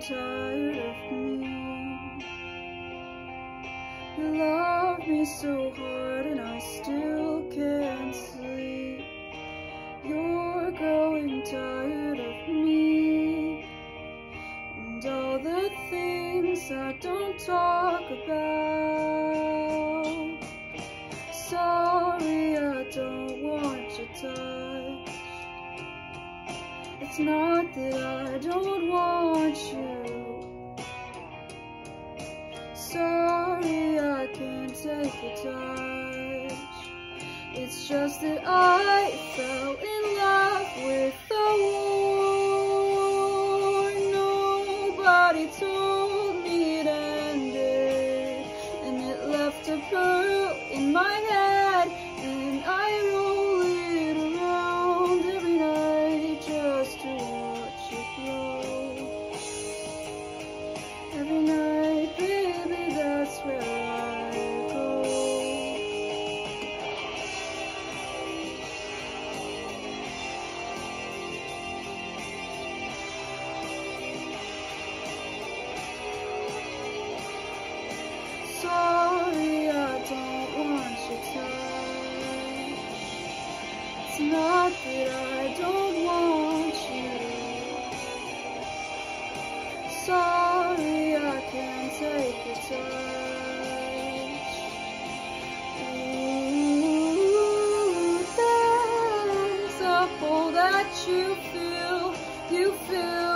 tired of me. You love me so hard and I still can't sleep. You're growing tired of me and all the things I don't talk about. It's not that I don't want you. Sorry, I can't take your touch. It's just that I fell in love with the war. Nobody told It's not that I don't want you. Sorry, I can't take your touch. Ooh, there's a hole that you feel, you feel,